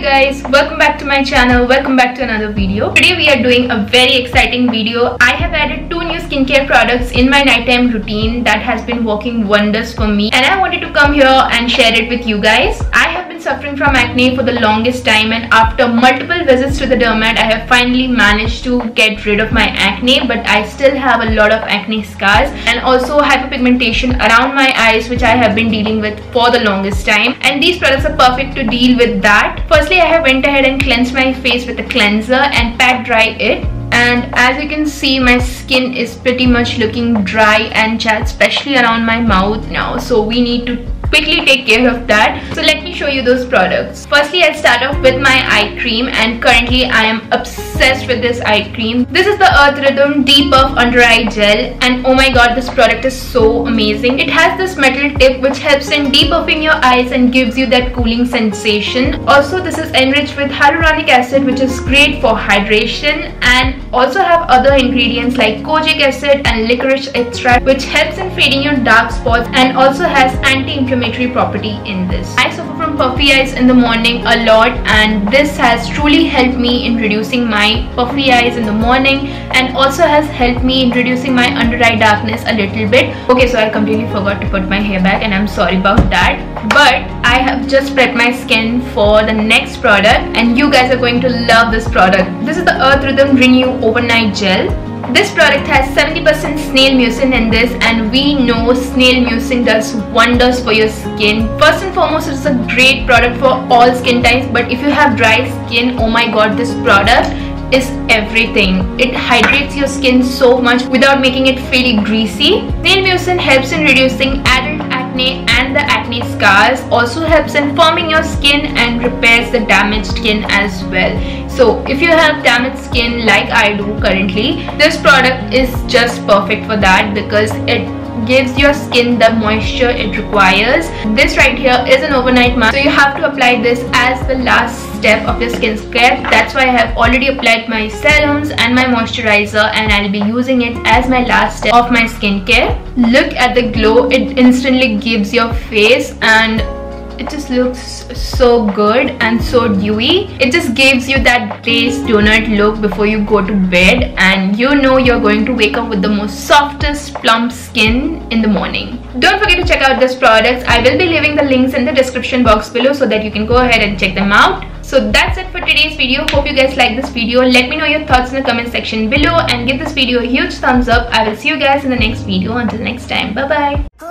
guys welcome back to my channel welcome back to another video. Today we are doing a very exciting video. I have added two new skincare products in my nighttime routine that has been working wonders for me and i wanted to come here and share it with you guys. I suffering from acne for the longest time and after multiple visits to the dermat i have finally managed to get rid of my acne but i still have a lot of acne scars and also hyperpigmentation around my eyes which i have been dealing with for the longest time. And these products are perfect to deal with that. Firstly i have went ahead and cleansed my face with a cleanser and pat dry it. And as you can see my skin is pretty much looking dry and chapped especially around my mouth now. So we need to quickly take care of that. So let me show you those products. Firstly i'll start off with my eye cream and currently i am obsessed with this eye cream. This is the earth rhythm depuff under eye gel and oh my god this product is so amazing. It has this metal tip which helps in depuffing your eyes and gives you that cooling sensation. Also this is enriched with hyaluronic acid which is great for hydration and also have other ingredients like kojic acid and licorice extract which helps in fading your dark spots and also has anti-inflammatory anti-inflammatory property in this. I suffer from puffy eyes in the morning a lot and this has truly helped me in reducing my puffy eyes in the morning and also has helped me in reducing my under eye darkness a little bit. Okay, so I completely forgot to put my hair back and I'm sorry about that. But I have just prepped my skin for the next product and you guys are going to love this product. This is the Earth Rhythm Renew Overnight Gel this product has 70% snail mucin in this and we know snail mucin does wonders for your skin. First and foremost it's a great product for all skin types but if you have dry skin oh my god this product is everything. It hydrates your skin so much without making it feel greasy. Snail mucin helps in reducing adult acne and the acne scars. Also helps in firming your skin and repairs the damaged skin as well. So if you have damaged skin like I do currently, this product is just perfect for that because it gives your skin the moisture it requires. This right here is an overnight mask. So you have to apply this as the last step of your skin care. That's why I have already applied my serums and my moisturizer and I'll be using it as my last step of my skincare. Look at the glow it instantly gives your face and it just looks so good and so dewy. It just gives you that glazed donut look before you go to bed and you know you're going to wake up with the most softest plump skin in the morning. Don't forget to check out this products i will be leaving the links in the description box below so that you can go ahead and check them out. So that's it for today's video. Hope you guys like this video. Let me know your thoughts in the comment section below and give this video a huge thumbs up. I will see you guys in the next video. Until next time. Bye bye